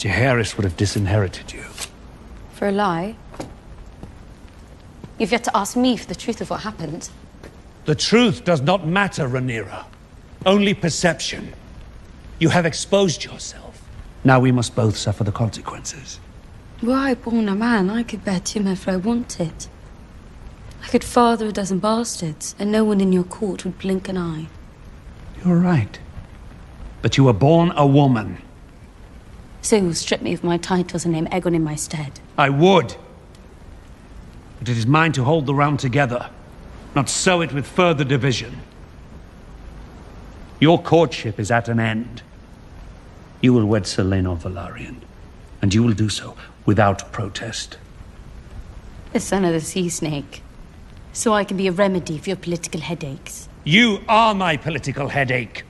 Jaehaerys would have disinherited you. For a lie? You've yet to ask me for the truth of what happened. The truth does not matter, Rhaenyra. Only perception. You have exposed yourself. Now we must both suffer the consequences. Were I born a man, I could bear Tim if I wanted. I could father a dozen bastards, and no one in your court would blink an eye. You're right. But you were born a woman. So you'll strip me of my titles and name Aegon in my stead. I would. But it is mine to hold the realm together, not sow it with further division. Your courtship is at an end. You will wed Selene Selena Velaryon, and you will do so without protest. The son of the sea snake. So I can be a remedy for your political headaches. You are my political headache.